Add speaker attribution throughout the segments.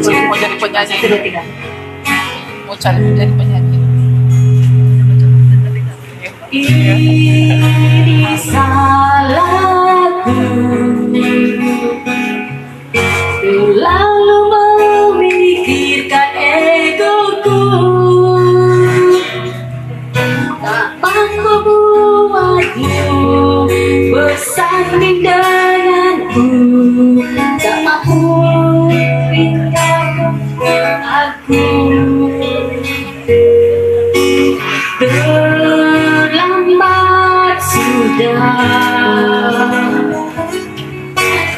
Speaker 1: mau jadi penyanyi mau cari jadi penyanyi
Speaker 2: Ini salahku Terlalu memikirkan egoku. Tak mampu buatmu bersanding denganku Terlambat sudah.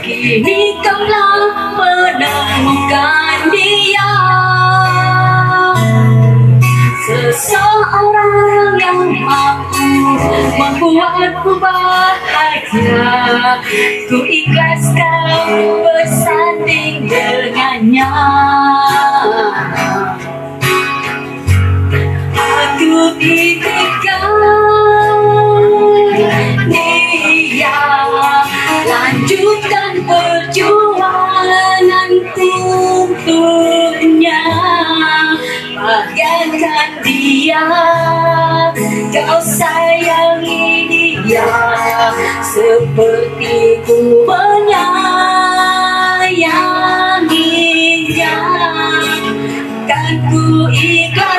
Speaker 2: Kini kaulah menemukan dia. Seseorang yang mampu membuatku bahagia. Ku ikhlaskan bersanding Bahagiakan dia Kau sayangi dia. Seperti ku menyayanginya Kan ku ikhlaskan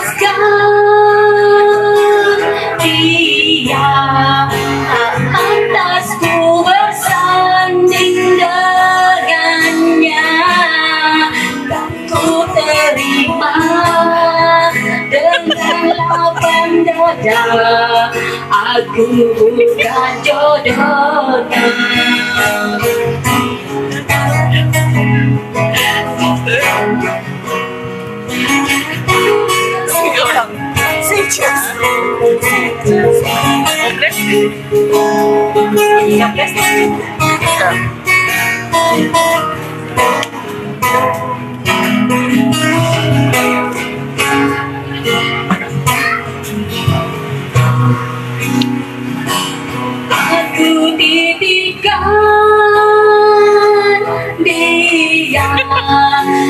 Speaker 2: dada Aku bukan jodohnya
Speaker 1: orang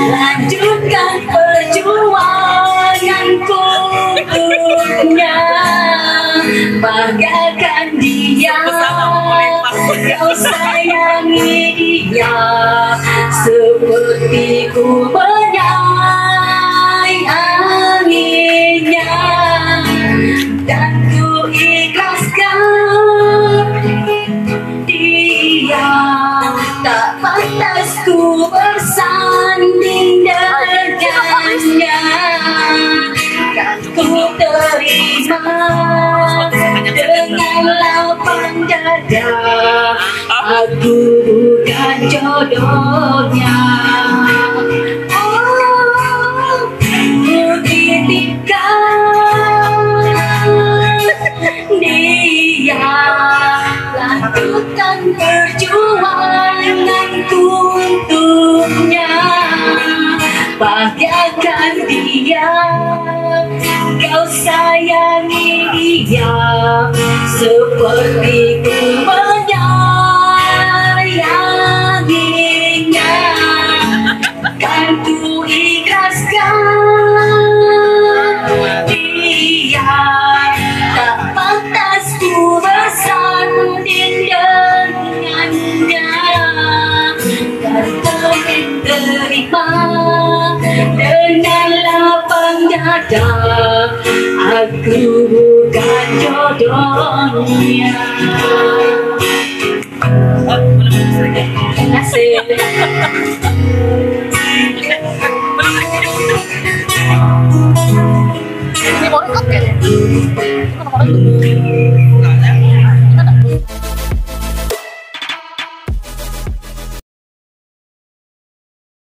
Speaker 2: Lanjutkan perjuanganku untuknya Bahagiakan dia. Kau sayangi dia Seperti ku menyayanginya terima dengan lapang dada aku bukan jodohnya. Oh ku titipkan dia lanjutkan perjuanganku untuknya bahagiakan dia kau sayangi dia. Seperti aku bukan jodohnya Asik.
Speaker 1: ini mau rekod kayaknya. Ini mau rekod